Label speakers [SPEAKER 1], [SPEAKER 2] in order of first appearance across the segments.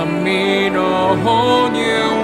[SPEAKER 1] Now I'm in a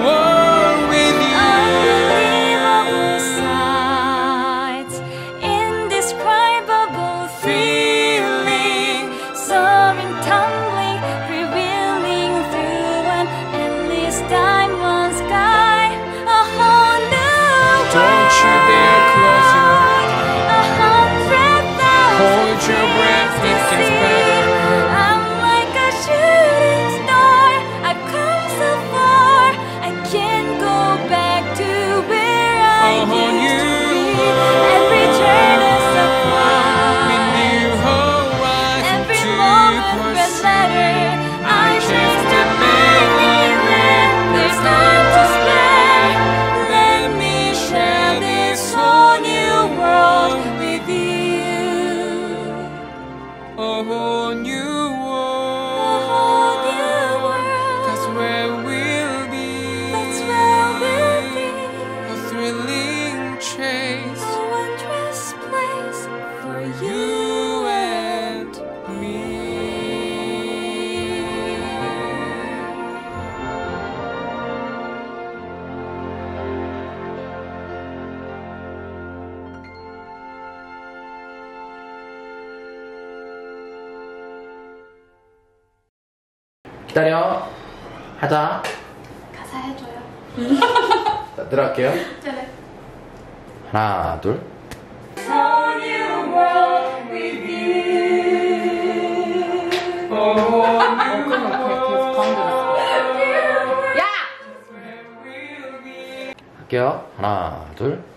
[SPEAKER 1] whole new
[SPEAKER 2] 기다려. 하자.
[SPEAKER 1] 가사 해줘요.
[SPEAKER 2] 자, 들어갈게요.
[SPEAKER 1] 네.
[SPEAKER 2] 하나, 둘. 할게요. 하나, 둘.